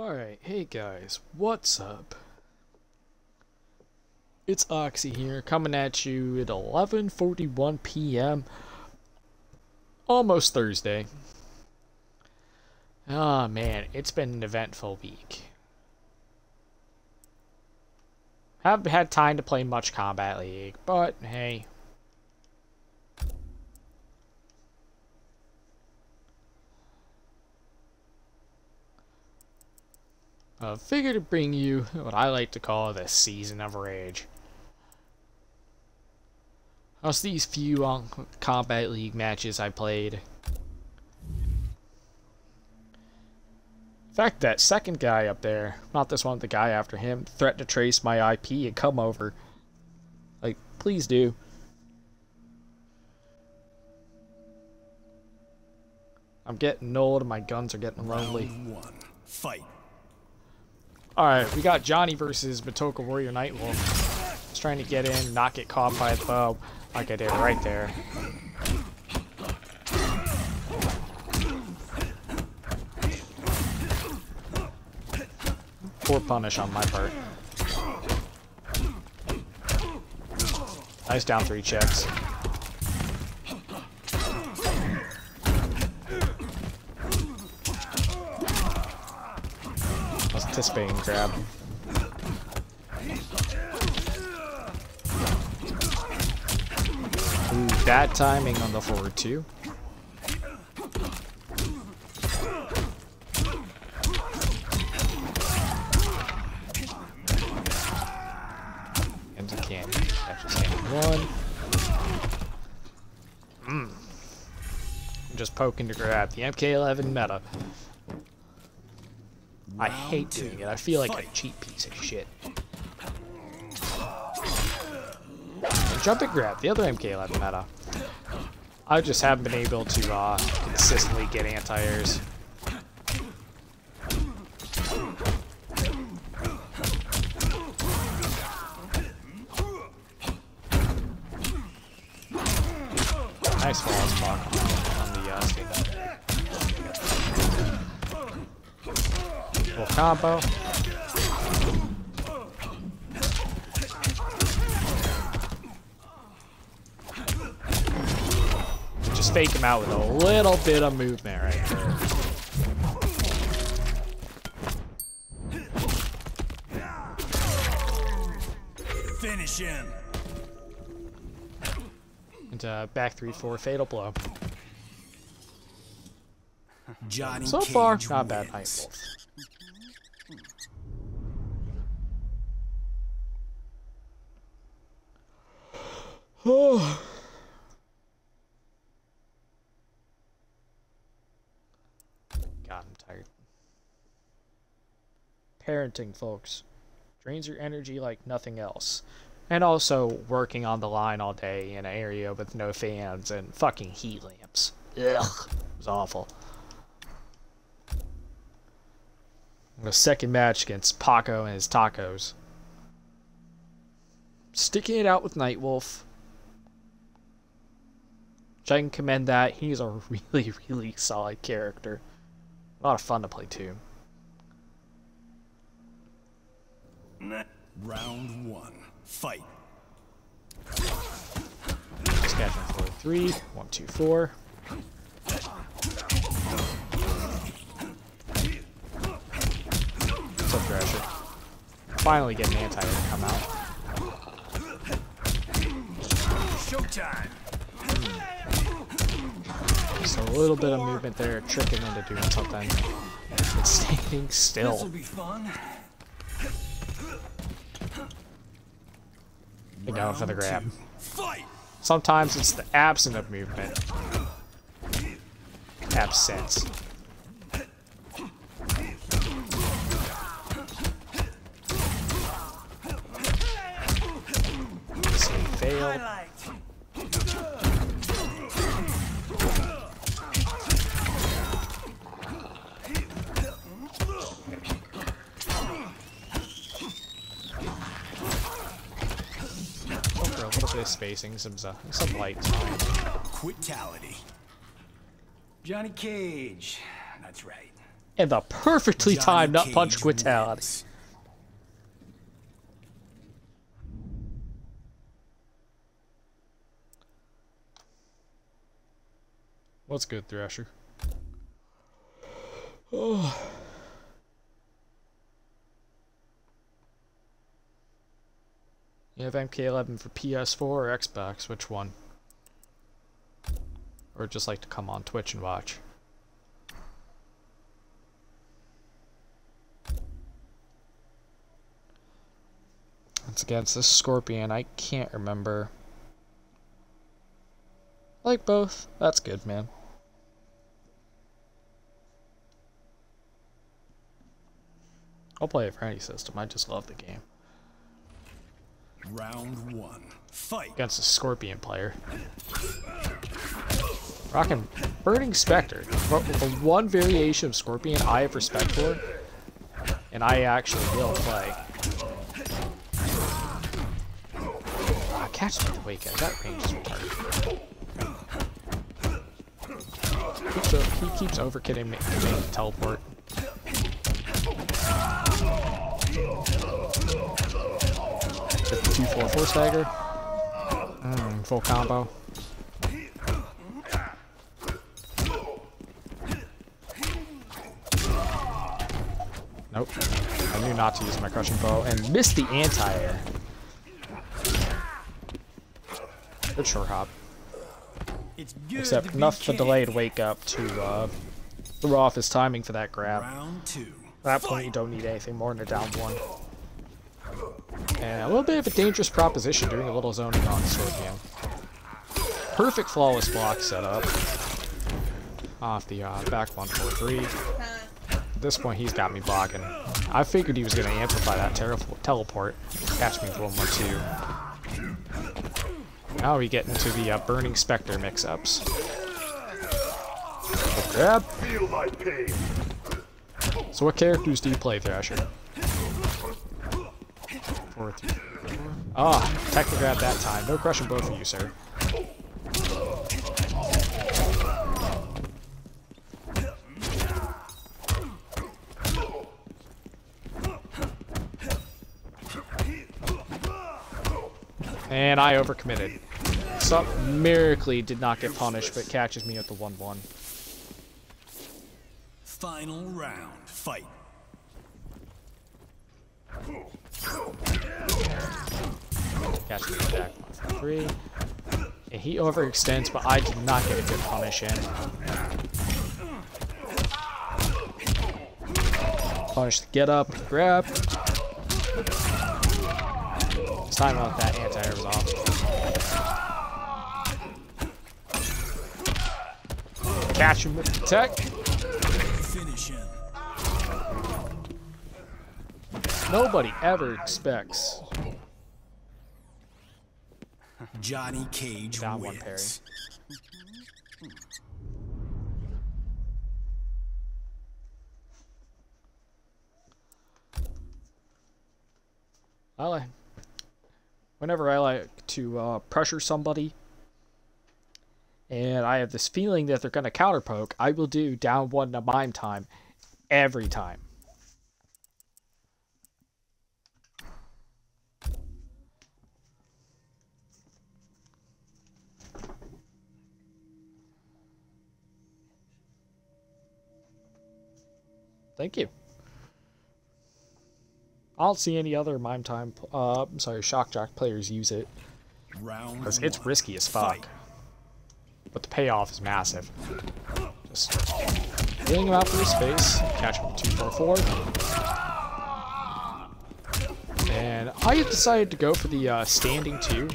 Alright, hey guys, what's up? It's Oxy here, coming at you at 11.41 p.m. Almost Thursday. Ah oh, man, it's been an eventful week. Haven't had time to play much Kombat League, but hey, I figured to bring you what I like to call the Season of Rage. How's these few um, Kombat League matches I played? In fact, that second guy up there, not this one, the guy after him, threatened to trace my IP and come over. Like, please do. I'm getting old and my guns are getting lonely. Round one. Fight. Alright, we got Johnny versus Matoka Warrior Nightwolf. Just trying to get in, not get caught by the bow, like I did right there. Poor punish on my part. Nice down three checks. Anticipating grab. Ooh, bad timing on the forward two. Ends a candy. Catches one. I'm just poking to grab the MK11 meta. I hate doing it. I feel like a cheap piece of shit. Jump and grab, the other MK11 meta. I just haven't been able to uh, consistently get anti-airs. Nice fall spot combo. Just fake him out with a little bit of movement right there. Finish him. And uh, back 3-4 fatal blow. Johnny so Cage far, not wins. bad Nightwolf. Oh. God, I'm tired. Parenting, folks. Drains your energy like nothing else. And also working on the line all day in an area with no fans and fucking heat lamps. Ugh. It was awful. The second match against Paco and his tacos. Sticking it out with Nightwolf. I can commend that. He's a really, really solid character. A lot of fun to play too. Round one. Fight. Schedule for three. One, two, four. So Thrasher. Finally get an anti to come out. Showtime. Hmm. Just a little bit of movement there, tricking into doing something. It's staying still. This'll be fun. Going for the grab. Sometimes it's the absence of movement. Absence. Fail. Go for a little bit of spacing, some uh, some light. Quitality. Johnny Cage. That's right. And the perfectly Johnny timed nut punch quitality. wins. What's good, Thrasher? Oh. You have MK11 for PS4 or Xbox? Which one? Or just like to come on Twitch and watch? It's against this Scorpion. I can't remember. Like both. That's good, man. I'll play it for any system. I just love the game. Round one. Fight. Against a Scorpion player. Rockin' Burning Spectre. The one variation of Scorpion I have respect for, and I actually will play. Ah, catch me the wake up. That range is retarded. Keeps he keeps overkitting me, me teleport. Get the 2 4 4 stagger. Mm, full combo. Nope. I knew not to use my crushing blow and missed the anti-air. Good short hop. It's good Except enough for delayed wake up to uh, throw off his timing for that grab. At that point, you don't need anything more than a down one. And a little bit of a dangerous proposition doing a little zoning on Scorpion. Perfect flawless block setup. Off the uh, back 143. At this point, he's got me blocking. I figured he was going to amplify that tele- teleport. Catch me for one more two. Now we get into the uh, Burning Spectre mix-ups. Grab. Feel my pain. So what characters do you play, Thrasher? Four, three, Ah, tech to grab that time. No crushing both of you, sir. And I overcommitted. Some miraculously did not get punished, but catches me at the 1-1. Final round. Fight. Catch me back one three. And he overextends, but I did not get a good punish in. Punish the get up, grab. Time out that anti-air was off. Catch him with the tech. Finish him. Nobody ever expects Johnny Cage Down one wins. I like whenever I like to uh, pressure somebody, and I have this feeling that they're gonna counter poke. I will do down one to mime time every time. Thank you. I don't see any other mime time. Uh, I'm sorry, shock jock players use it because it's risky as fuck, but the payoff is massive. Just feeling him out for his face, catch him two four four, and I decided to go for the uh, standing two.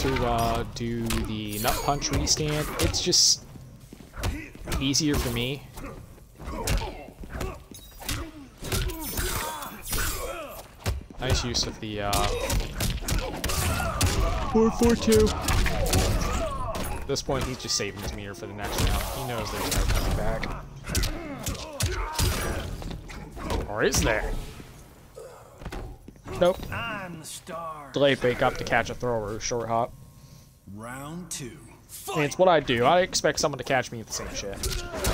To uh, do the nut punch restand, it's just easier for me Nice use of the uh 442. At this point he's just saving his meter for the next round. He knows there's no coming back. Or is there? Nope. I'm the star. Delayed wake up to catch a thrower, short hop. Round two. And it's what I do. I expect someone to catch me at the same shit.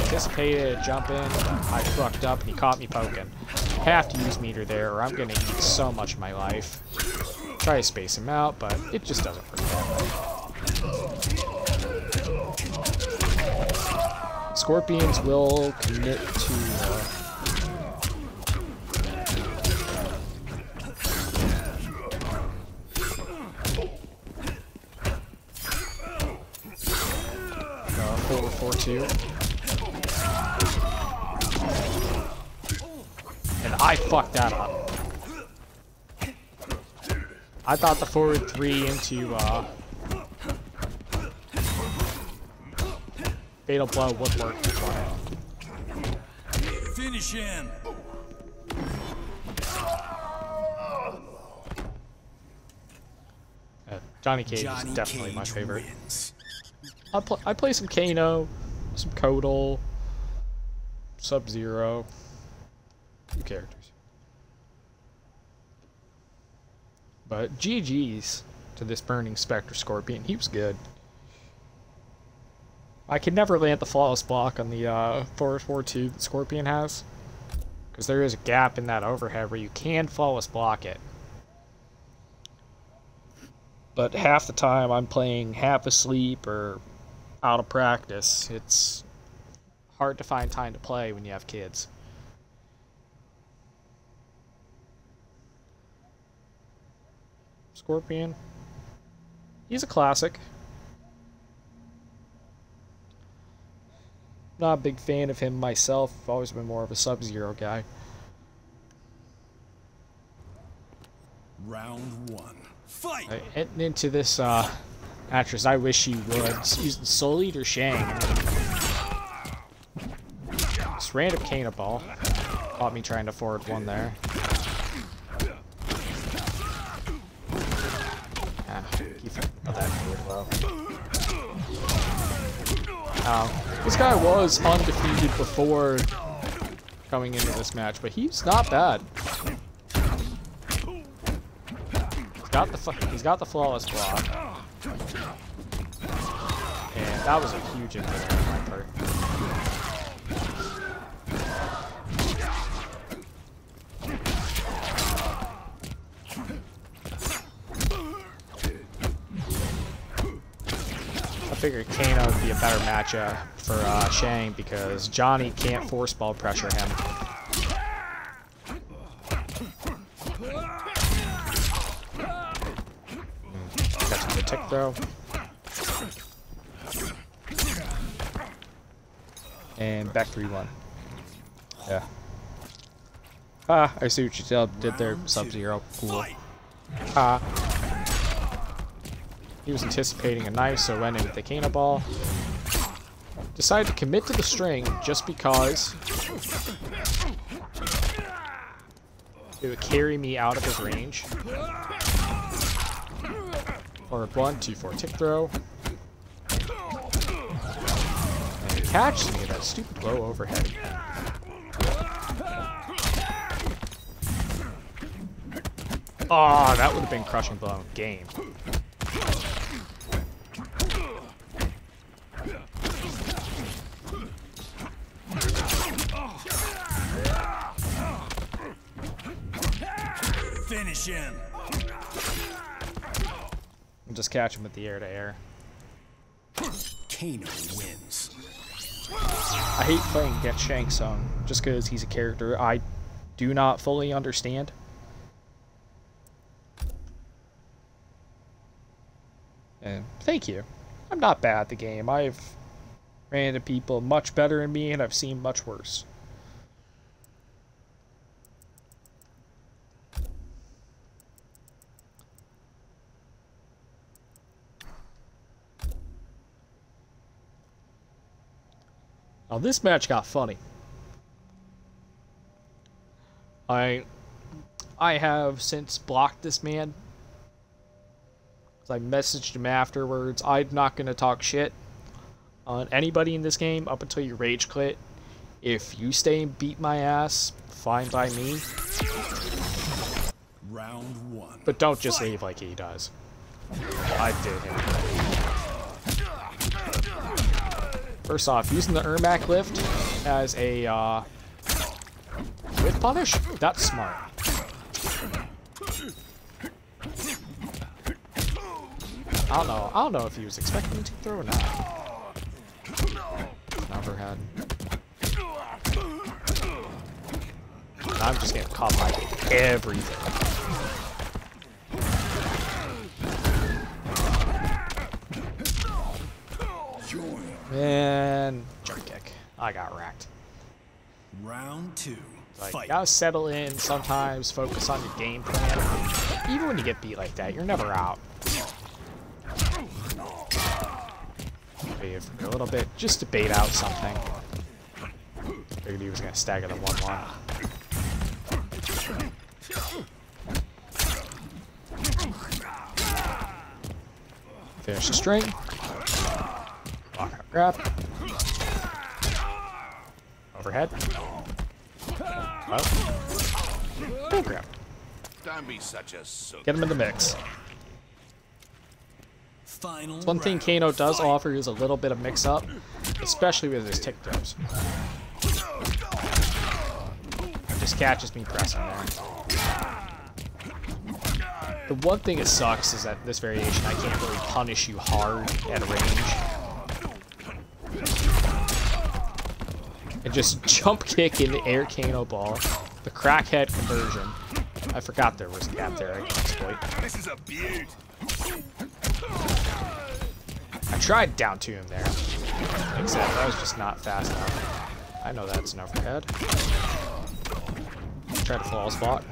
Anticipated, jump in, I fucked up and he caught me poking. Have to use meter there or I'm gonna eat so much of my life. Try to space him out, but it just doesn't work. Scorpions will commit to uh, four four two. And I fucked that up. I thought the forward three into uh, fatal blow would work. Finish him. Uh, Johnny Cage Johnny is definitely my favorite. I play I play some Kano, some Kotal, Sub Zero. Two characters. But GG's to this Burning Spectre Scorpion. He was good. I could never land the flawless block on the uh, 442 that Scorpion has. Because there is a gap in that overhead where you can flawless block it. But half the time I'm playing half asleep or out of practice. It's hard to find time to play when you have kids. Scorpion. He's a classic. Not a big fan of him myself. I've always been more of a Sub-Zero guy. Round one. Fight. Heading into this uh, actress, I wish she would. Using Soul Eater Shang. This random Cannonball. Caught me trying to forward one there. Ah, keep oh, that low. Um, this guy was undefeated before coming into this match, but he's not bad. He's got the he's got the flawless block, that was a huge input on my part. I figured Kano would be a better matchup for uh, Shang because Johnny can't force ball pressure him. Got some good tick throw. And back 3-1. Yeah. Ah, I see what you did- there, Sub-Zero. Cool. Ah. He was anticipating a knife, so went in with the Cannonball. Decided to commit to the string just because it would carry me out of his range. Or one, two, four, tick throw. And he catches me, that stupid low overhead. Oh, that would have been crushing blow game. Finish him. Just catch him with the air to air. Kano wins. I hate playing Get Shang Tsung just because he's a character I do not fully understand. And thank you. I'm not bad at the game. I've ran into people much better than me, and I've seen much worse. Now this match got funny. I I have since blocked this man. I messaged him afterwards. I'm not gonna talk shit on anybody in this game up until you rage quit. If you stay and beat my ass, fine by me. Round one. But don't just Fight. leave like he does. I did him. First off, using the Ermac lift as a uh, with punish, that's smart. I don't know. I don't know if he was expecting to throw or not. Never had. I'm just getting caught by everything. And jump kick. I got racked. Round two. Like, Fight. you gotta settle in sometimes, focus on your game plan. Even when you get beat like that, you're never out. Wait for a little bit, just to bait out something. Figured he was gonna stagger the 1-1. Finish the string. Grab. Overhead. Full grab. Don't be such a sook. Get him in the mix. Final One thing. Kano does Fight. offer is a little bit of mix-up, especially with his tick throws. Just catches me pressing there. The one thing it sucks is that this variation, I can't really punish you hard at range. And just jump kick in the air Kano ball, the crackhead conversion. I forgot there was a gap there I can exploit. This is a beaut. I tried down to him there. Except I was just not fast enough. I know that's an overhead. Try to fall spot.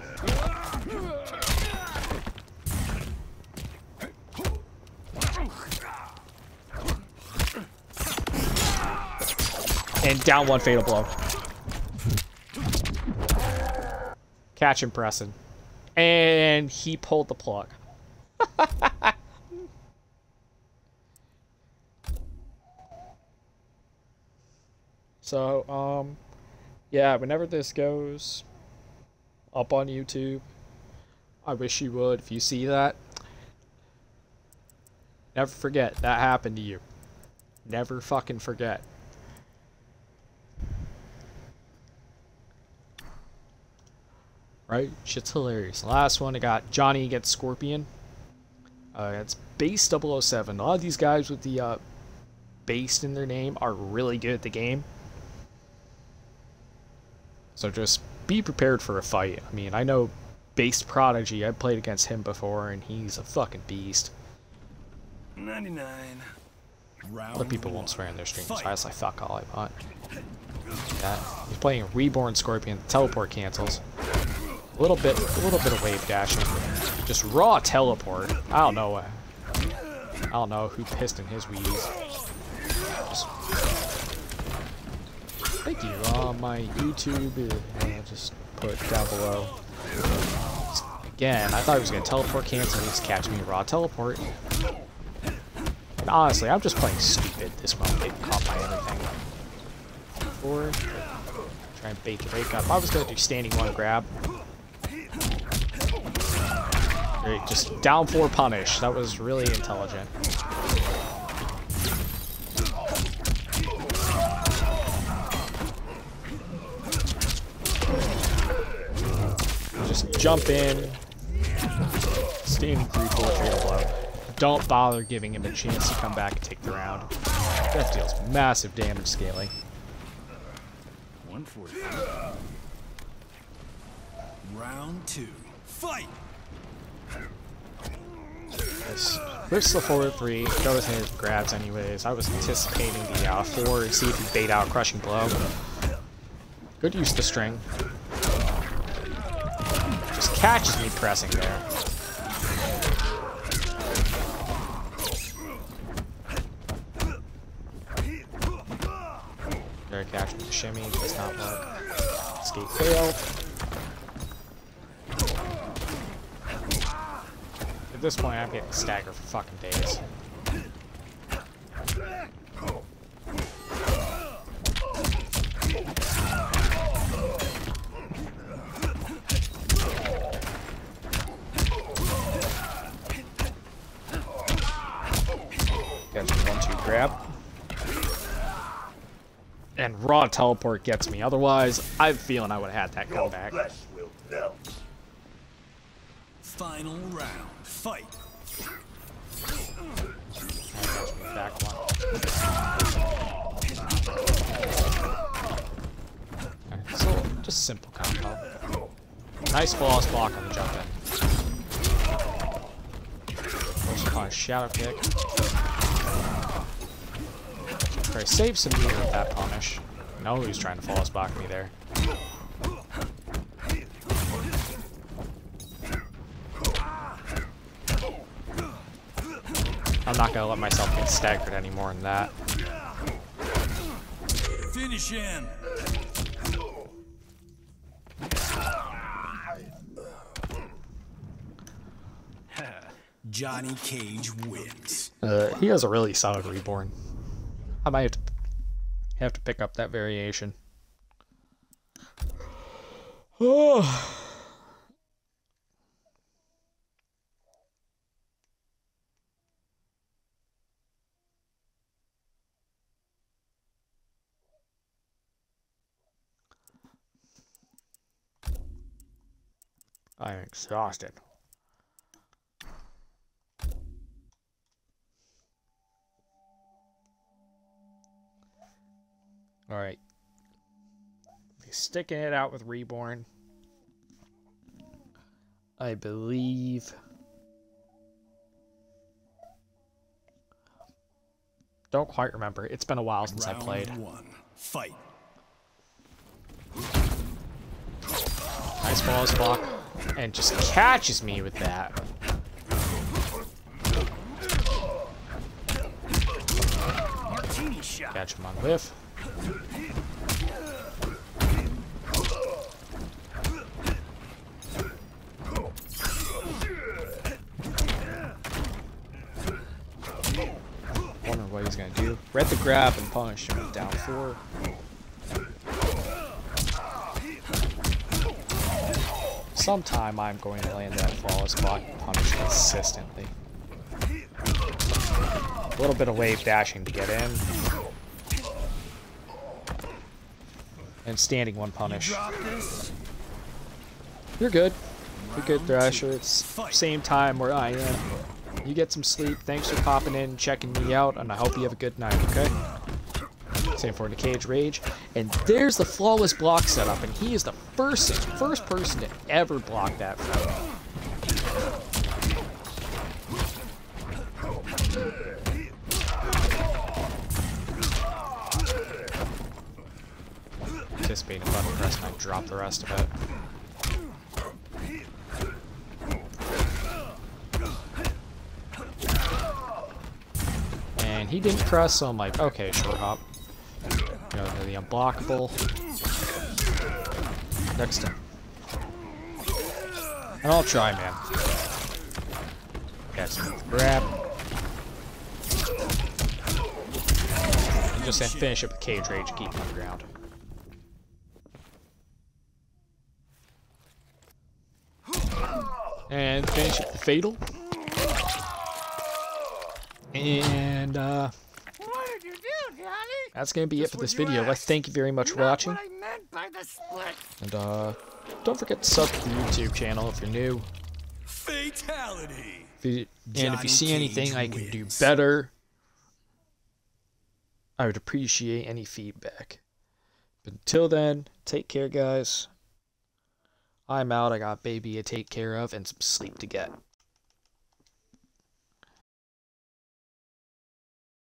And down one fatal blow. Catch him pressing. And he pulled the plug. So, um, yeah, whenever this goes up on YouTube, I wish you would. If you see that, never forget that happened to you. Never fucking forget. Right? Shit's hilarious. Last one, I got Johnny gets Scorpion. Uh, it's base 007. A lot of these guys with the uh, based in their name are really good at the game. So just be prepared for a fight. I mean, I know Based Prodigy, I've played against him before, and he's a fucking beast. 99. Round Other people won't swear in their streams, so Fight. I was like, fuck all I want. That. He's playing Reborn Scorpion, teleport cancels. A little bit, a little bit of wave dashing. Just raw teleport. I don't know. uh, I don't know who pissed in his weeds. Just- Thank you. Uh, my YouTube, uh, I'll just put down below. Again, I thought he was gonna teleport cancel. He's catch me raw teleport. And honestly, I'm just playing stupid this one, getting caught by everything. Forward. Try and bait the wake up. I was gonna do standing one grab. Great, just down four punish. That was really intelligent. Just jump in. Standing three, four, fatal blow. Don't bother giving him a chance to come back and take the round. That deals massive damage scaling. 140. Round two. Fight. This lifts the forward three, goes in grabs anyways. I was anticipating the uh, forward, see if he bait out crushing blow. Good use the string. Just catches me pressing there. Very catch with the shimmy, does not work. Escape failed. This point, I'm getting staggered for fucking days. Catch one, two, grab. And raw teleport gets me. Otherwise, I'm feeling I would have had that comeback. Final round. Fight. Back one. Alright, so just simple combo. Nice flawless block on the jump in. First on shadow kick. Alright, save some meter with that punish. No, he's trying to flawless block me there. I'm not gonna let myself get staggered any more than that. Finish him. Johnny Cage wins. Uh, he has a really solid reborn. I might have to, have to pick up that variation. Oh. I'm exhausted. Alright. Sticking it out with Reborn. I believe. Don't quite remember. It's been a while since round I played. one. Fight. Nice balls block. And just catches me with that. Catch him on whiff. Wonder what he's gonna do. Read the grab and punish him down four. Sometime I'm going to land that flawless block punish consistently. A little bit of wave dashing to get in. And standing one punish. You're good. You're good, Thrasher. It's same time where I am. You get some sleep. Thanks for popping in, checking me out, and I hope you have a good night, okay? For the Cage Rage. And there's the flawless block setup, and he is the first first person to ever block that from. Anticipating a button press, and drop the rest of it. And he didn't press, so I'm like, okay, short hop. Unblockable. Next time. And I'll try, man. Got some grab. And just finish up the cage rage keep on the ground. And finish up the fatal. And uh What did you do, Johnny? that's gonna be it for this you video. Let's thank you very much for watching. What I meant by the split. And uh don't forget to sub to the YouTube channel if you're new. Fatality. If you, and if you see anything I can do better, I would appreciate any feedback. But until then, take care, guys. I'm out. I got baby to take care of and some sleep to get.